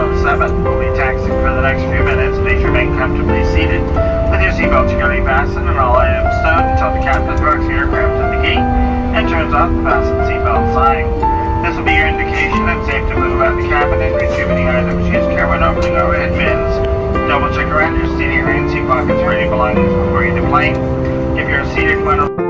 707 will be taxing for the next few minutes. Please remain comfortably seated with your seatbelt securely fastened and all items stowed until the captain parks the aircraft at the gate and turns off the fasten seatbelt sign. This will be your indication that it's safe to move out the cabin and retrieve any items. Use care when opening overhead bins. Double check around your seating area and seat pockets for any belongings before you depart. If you're seated, when